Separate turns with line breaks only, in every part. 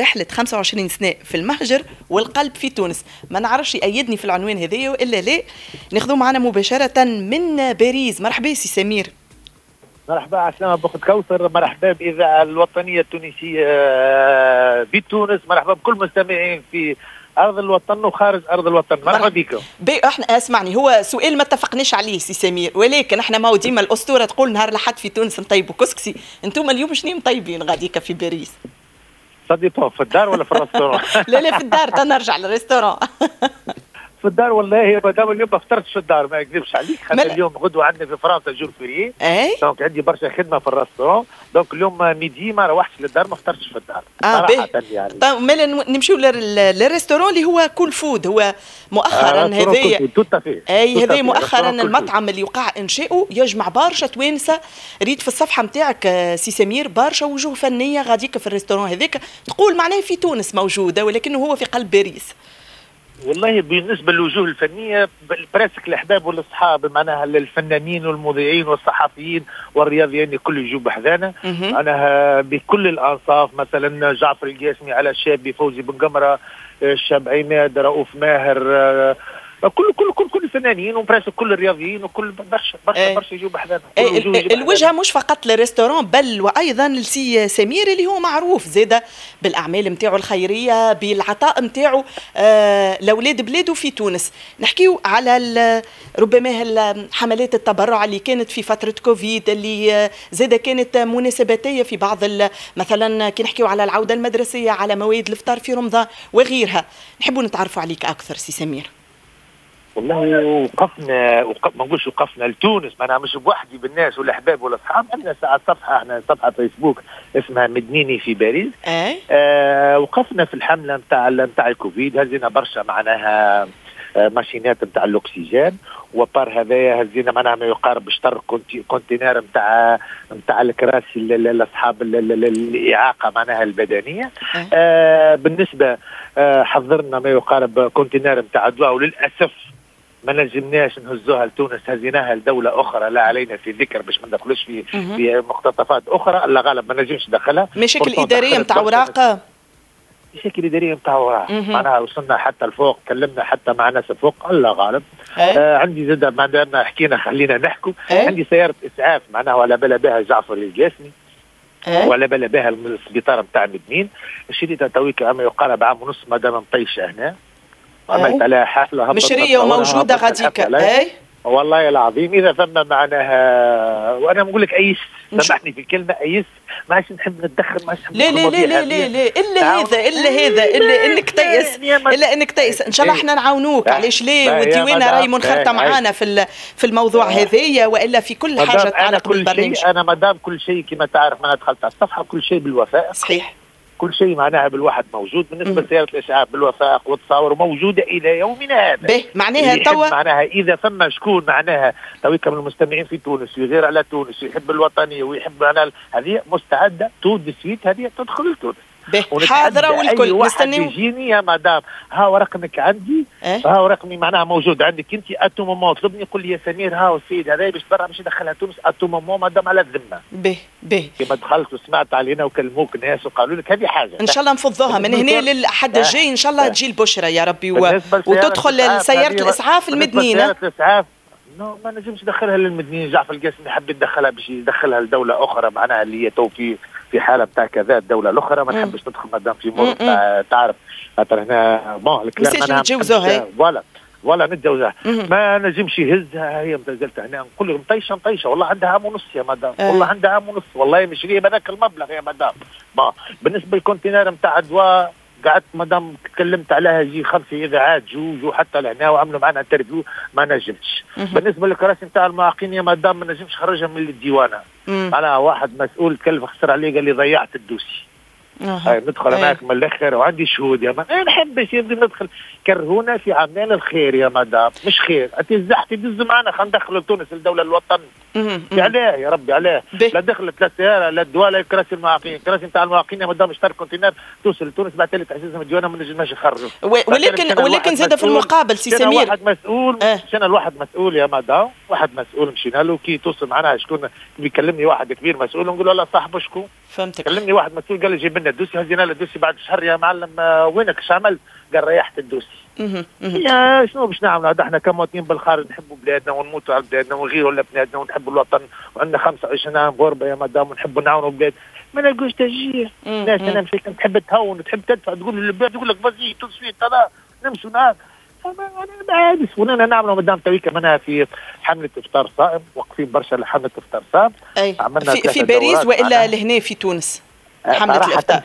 رحلة 25 سنة في المهجر والقلب في تونس. ما نعرفش يأيدني في العنوان هذايا وإلا لا. ناخذوه معنا مباشرة من باريس. مرحبا سي سمير.
مرحبا عسلامة بخت كوثر. مرحبا بإذاعة الوطنية التونسية آه، بتونس. مرحبا بكل مستمعين في أرض الوطن وخارج أرض الوطن. مرحبا بكم.
بي إحنا اسمعني هو سؤال ما اتفقناش عليه سي سمير. ولكن إحنا ما ديما الأسطورة تقول نهار لحد في تونس نطيبوا كسكسي أنتم اليوم شنو مطيبين غاديكا في باريس؟
صدي في الدار ولا في ال restaurant
لا لا في الدار نرجع لل restaurant
في الدار والله ما دام اليوم ما فطرتش في الدار ما نكذبش عليك. خاطر اليوم غدوة عندنا في فرنسا jour férié.
اي
donc عندي برشا خدمة في ال restaurant donc اليوم midi ما روحتش للدار ما فطرتش في الدار.
آه باهي يعني. طيب مالا نمشيو لل restaurant اللي هو كول فود. هو مؤخرا
آه
هذايا اي هذا مؤخرا المطعم اللي وقع إنشاؤه يجمع برشا توانسة. ريت في الصفحة نتاعك آه، سي سمير برشا وجوه فنية غاديك في ال restaurant هذاك. تقول معناه في تونس موجودة ولكنه هو في قلب باريس.
والله بالنسبة للوجوه الفنية براسك الأحباب والأصحاب معناها الفنانين والمذيعين والصحفيين والرياضيين الكل يجوا بحذانا. أنا بكل الأنصاف مثلا جعفر القاسمي علي شابي فوزي بن قمرة الشاب عماد رؤوف ماهر كل كل كل كل الفنانين وبراسك كل الرياضيين وكل برشا برشا
إيه.
برشا يجوا بحذانا
إيه،. الوجهة مش فقط لل restaurant بل وأيضا لسي سمير اللي هو معروف زاده بالأعمال نتاعو الخيرية بالعطاء نتاعو آه لأولاد بلاده في تونس نحكيو على ربما حملات التبرع اللي كانت في فترة كوفيد اللي آه، زاده كانت مناسباتية في بعض مثلا كي نحكيو على العودة المدرسية على مواد الإفطار في رمضان وغيرها نحبوا نتعرفوا عليك أكثر سي سمير
والله وقفنا وقف ما نقولش وقفنا لتونس معناها مش بوحدي بالناس والاحباب والاصحاب عندنا ساعة صفحة إحنا صفحة فيسبوك اسمها مدنيني في باريس.
اي
آه وقفنا في الحملة نتاع نتاع الكوفيد هزينا برشا معناها آه، machinet نتاع الأكسجين وبار هذايا هزينا معناها ما يقارب شطر conte- conteneur نتاع نتاع الكراسي لاصحاب ال- ال- ال- الإعاقة معناها البدنية.
إيه.
آه بالنسبة آه حضرنا ما يقارب كونتينر نتاع دواء وللأسف ما نجمناش نهزوها لتونس هزيناها لدولة أخرى لا علينا في ذكر باش ما ندخلوش في. في مقتطفات أخرى الله غالب ما نجمش ندخلها
مشاكل
إدارية
نتاع اوراق
مشاكل إدارية نتاع
مهم.
معناها وصلنا حتى لفوق كلمنا حتى مع ناس فوق الله غالب
إيه.
آه عندي زاد ما دامنا حكينا خلينا نحكوا
إيه.
عندي سيارة إسعاف معناها ولا بلا بها جعفر القاسمي
إيه.
ولا بلا بها السبيطار نتاع مدنين شريتها تويك أما يقارب عام ونص ما دام مطيشة هنا عملت عليها حفله مشرية
وموجوده غاديك. أي
والله العظيم إذا ثم معناها وأنا نقول لك ايس. سامحني في الكلمة ايس ما عادش نحب نتدخل ما عادش
لا لا لا لا. لا لا
إلا.
هذا إلا هذا إلا
إنك ما-
إلا إنك تيأس إن شاء الله
إيه.
إحنا نعاونوك
لا.
علاش
لا
لا
يا
والديوانه
مدام.
راهي منخرطه معانا في في الموضوع. هذايا وإلا في كل
حاجة
تتعلق
كل
بالبرنامج
أنا ما دام كل شيء كما تعرف أنا دخلت على الصفحة كل شيء بالوفاء
صحيح
كل شيء معناها بالواحد موجود
بالنسبة.
لسيارة الإسعاف بالوثائق والتصاور موجودة إلى يومنا هذا.
به معناها
يحب
توا
معناها إذا ثم شكون معناها؟ تويك من المستمعين في تونس ويغير على تونس ويحب الوطنية ويحب معناها هذه مستعدة tout de suite هذه تدخل لتونس. حاضرة
والكل. نستناو
يجيني يا مدام. ها رقمك عندي؟
إيه؟
ها رقمي معناها موجود عندك أنت. à tout moment طلبني يقول لي يا سمير ها السيد هذا باش برا باش يدخلها تونس. à tout moment مادام على الذمة.
به به.
كما دخلت وسمعت علينا وكلموك ناس وقالوا لك هذه حاجة.
إن شاء الله نفضوها. من هنا للأحد
آه.
الجاي إن شاء الله
آه.
تجي البشرى يا ربي. و... وتدخل سياره
الإسعاف
المدنينه
لسيارة الإسعاف. نو ما نجمش ندخلها للمدنيين. جعفر القاسمي حب يدخلها باش يدخلها لدولة أخرى. معناها اللي هي تو في حالة بتاع كذا الدولة الأخرى ما. نحبش ندخل مادام في. مور تعرف خاطر هنا بون الكلام ما
نتجوزوها،
نحبش- ولا نتجوزها. ما نجمش يهزها هي متزلت هنا نقول له مطيشه مطيشه والله عندها عام ونص يا مدام
آه.
والله عندها عام ونص والله مش غير هذاك المبلغ يا مدام ما بالنسبة للكونتينر نتاع دواء قعدت مدام تكلمت عليها يجي خمسه إذاعات جو جو حتى لهنا وعملوا معنا انترفيو ما نجمتش. بالنسبة للكراسي نتاع المعاقين يا مدام ما نجمش خرجها من
الديوانة.
أنا واحد مسؤول كلف خسر عليه قال لي ضيعت الدوسي. هاي ندخل. معك من الآخر وعندي شهود يا ما ما نحبش يبدي ندخل. كرهونا في عمال الخير يا مدام. مش خير. أنت زحتي دز معنا. خلينا ندخلوا تونس لدولة الوطن. علاه يا ربي علاه. لا دخلت لا سيارة لا الدواء لا كراسي المعاقين كراسي نتاع المعاقين يا مدام اشترك كونتينر. توصل لتونس بعد ثالث عزيزهم الديوانه ما نجمناش نخرجوا.
ولكن ولكن زاد في. المقابل سي سمير؟
واحد مسؤول؟
آه.
كان الواحد مسؤول يا مدام؟ واحد مسؤول مشينا له. كي توصل معنا شكون بيكلمني؟ واحد كبير مسؤول. نقول له لا صاحبه شكون؟
فهمتك.
كلمني واحد مسؤول قال لي جيب منا الدوسي هزينا له الدوسي بعد شهر يا معلم آه، وينك؟ إيش عملت؟ قال ريحت الدوسي يا شنو باش نعمل؟ إحنا كمواطنين بالخارج نحبوا بلادنا ونموتوا على بلادنا ونغيروا لبلادنا ونحبوا الوطن. وعندنا 25 عام غربة يا مدام ونحبوا نعاونوا بلاد ما نلقوش تشجيع. ناس أنا مشيت تحب تهون تحب تدفع تقول للبلاد يقول لك فازي تو سويت ترى نمشوا معاك. عادي ونحن نعملوا مدام تويكا منها في حملة إفطار صائم واقفين برشا لحملة إفطار صائم.
أي. في, في باريس وإلا لهنا في تونس؟ حملة الافطار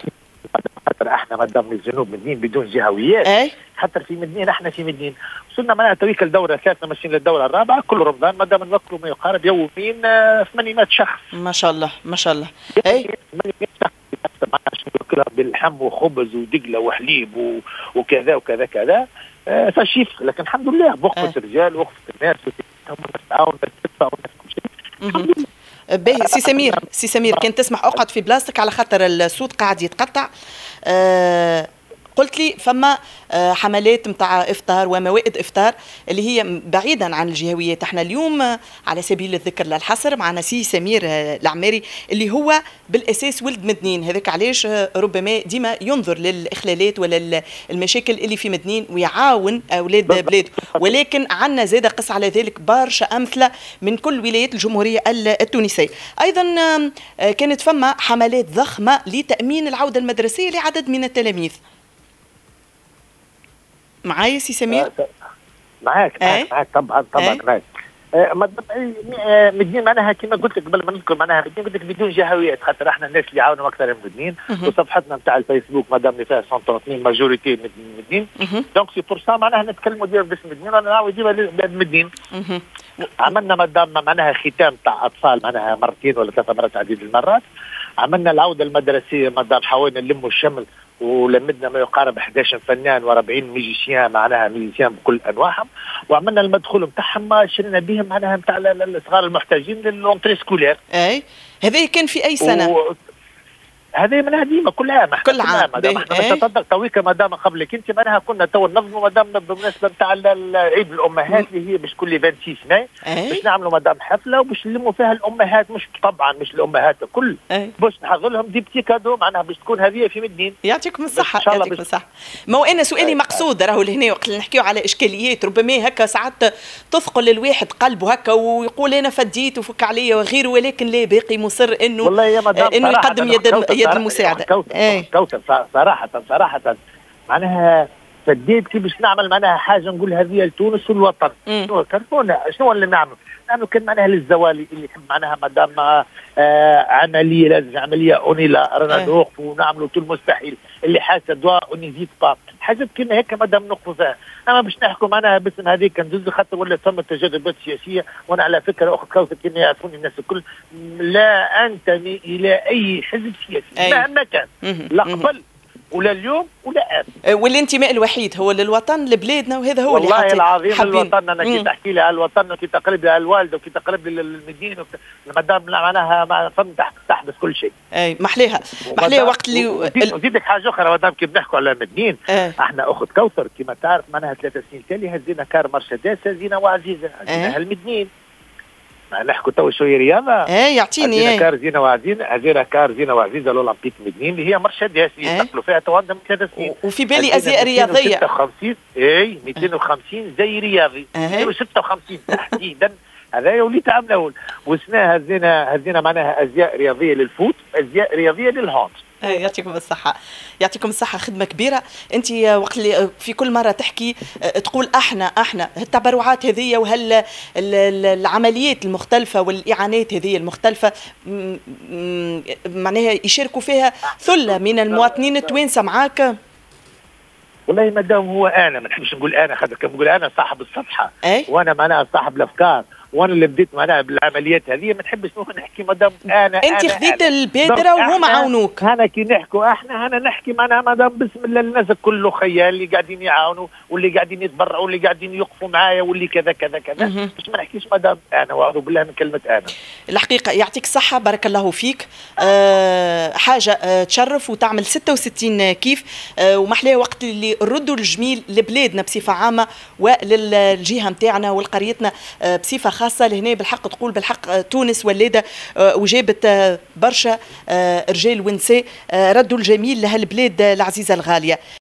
خاطر إحنا مدام الجنوب مدين بدون جهويات
اي
خاطر في مدين إحنا في مدين وصلنا معناها تويك الدورة الثالثة ماشيين للدورة الرابعة كل رمضان مدام نوكلوا ما يقارب يوميا 800 شخص.
ما شاء الله ما شاء الله. اي
800 شخص. باللحم وخبز ودقلة وحليب وكذا وكذا كذا. آه فشيف لكن الحمد لله بوقفة الرجال وقفة الناس تعاون تدفع كل شيء.
باهي. سي سمير سي سمير كان تسمح أقعد في بلاصتك على خاطر الصوت قاعد يتقطع. أه قلت لي فما آه، حملات نتاع إفطار وموائد إفطار اللي هي بعيدا عن الجهويات. إحنا اليوم آه، على سبيل الذكر للحصر معنا سي سمير آه، العماري اللي هو بالأساس ولد مدنين. هذاك علاش ربما ديما ينظر للإخلالات ولا المشاكل اللي في مدنين ويعاون أولاد بلاده ولكن عندنا زاد قص على ذلك برشا أمثلة من كل ولايات الجمهورية التونسية. أيضا كانت فما حملات ضخمة لتأمين العودة المدرسية لعدد من التلاميذ. معايا سي سمير؟
آه، معاك معاك, معاك طبعا طبعا معاك. آه، آه، مدنين معناها كما قلت لك قبل ما نذكر معناها مدنين قلت لك بدون جهويات خاطر إحنا الناس اللي يعاونوا أكثر من مدنين وصفحتنا نتاع الفيسبوك مادام اللي فيها 130 majorité من مدنين donc c'est pour ça معناها نتكلموا ديما باسم مدنين وأنا نعاود ديما بلاد مدنين عملنا مادام معناها ختان تاع أطفال معناها مرتين ولا ثلاث مرات عديد المرات. عملنا العودة المدرسية مادام حاولنا نلموا الشمل ولمينا ما يقارب 11 فنان و40 musiciens معناها musiciens بكل أنواعهم وعملنا المدخول نتاعهم شرينا بهم معناها نتاع الصغار المحتاجين لل rentrée
scolaire أي هذا كان في أي سنة؟ و...
هذه منها ديما كل عام
كل عام.
إحنا نتصدق تويك مادام قبلك. أنت معناها كنا تو ننظموا مادام بالمناسبه نتاع عيد الأمهات اللي هي مش كل 26 ماي باش نعملوا مادام حفلة وباش نلموا فيها الأمهات مش طبعا مش الأمهات الكل. باش نحضر لهم des petits cadeaux معناها باش تكون هذه في مدنين
يعطيكم الصحة يعطيكم الصحة. ما هو أنا سؤالي مقصود راهو لهنا وقت نحكيو على إشكاليات. ربما هكا ساعات تثقل الواحد قلبه هكا ويقول أنا فديت وفك عليا وغيره ولكن لا باقي مصر إنه
والله يا مدام
إنه يقدم يد المساعدة.
كوثر إيه؟ كوثر صراحة صراحة. معناها فديت كي باش نعمل معناها حاجة نقول هذه لتونس والوطن. شنو شنو اللي نعمل؟ نعمل كان معناها للزوالي اللي يحب معناها مادام آه عملية لازم عملية on est là رانا نوقفوا ونعملوا كل المستحيل اللي حاسة دواء ونزيد با حاجات كنا هيك مادام نوقفوا فيها. اما باش نحكوا معناها باسم هذيك ندوز خاطر ولا ثم تجاذبات سياسية وأنا على فكرة أخت كوثر كما يعرفوني الناس الكل لا أنتمي إلى أي حزب سياسي مهما كان. لا قبل ولا اليوم ولا امس
أه، والانتماء الوحيد هو للوطن لبلادنا وهذا هو
والله اللي العظيم حابين. الوطن أنا كي تحكي لي على الوطن وكي تقرب لي على الوالد وكي تقرب لي للمدينة مادام معناها ما تحدث كل شيء
أي محليها محليها وقت اللي
وزيدك حاجة أخرى مادام كي بنحكوا على المدنيين آه. إحنا أخت كوثر كما تعرف معناها ثلاث سنين تالي هزينا كار مرشدات هزينا وعزيزه هزينا آه. المدنيين نحكوا تو شوية رياضة.
إيه يعطيني
إيه. كار زينة وعزيزه هذينا كار زينة وعزيزة الاولمبيك مدنين اللي هي مرشد ياسي إيه. ينقلوا فيها تو عندهم ثلاث سنين.
وفي بالي أزياء رياضية.
256 اي 250 زي رياضي. إيه. 256 تحديدا. هذا وليت عامله وسنا هزينا هزينا معناها أزياء رياضية للفوت أزياء رياضية
إيه، يعطيكم الصحة. يعطيكم الصحة خدمة كبيرة. أنت وقت اللي في كل مرة تحكي آه، تقول أحنا أحنا. التبرعات هذه وهل العمليات المختلفة والإعانات هذه المختلفة معناها يشاركوا فيها ثلة من المواطنين التوانسة. معاك؟
والله ما دام هو أنا ما نحبش نقول أنا خاطر كنقول نقول أنا صاحب الصفحة.
أي؟
وأنا معناها صاحب الأفكار. وأنا اللي بديت معناها بالعمليات هذه ما نحبش نحكي مادام أنا
أنت خذيت البادره وهم عاونوك.
أنا كي نحكوا أحنا أنا نحكي معناها مادام بسم الله الناس كله خيال اللي قاعدين يعاونوا واللي قاعدين يتبرعوا واللي قاعدين يقفوا معايا واللي كذا كذا كذا. باش ما نحكيش مادام أنا وأعوذ بالله من كلمة أنا.
الحقيقة يعطيك الصحة بارك الله فيك. أه. حاجة أه تشرف وتعمل 66 كيف. أه ومحلاه وقت اللي ردوا الجميل لبلادنا بصفة عامة وللجهة نتاعنا ولقريتنا أه بصفة خاصة لهنا بالحق تقول بالحق تونس ولاده وجابت برشا رجال ونساء ردوا الجميل لهالبلاد العزيزة الغالية.